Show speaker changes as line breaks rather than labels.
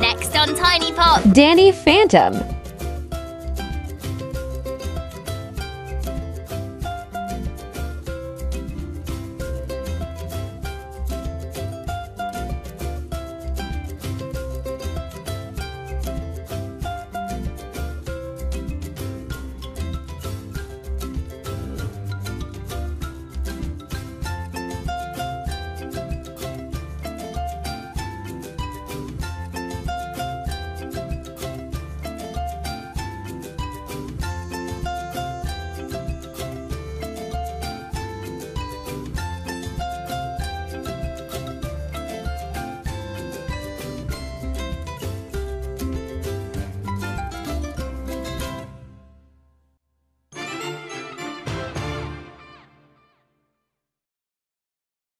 Next on Tiny Pop.
Danny Phantom.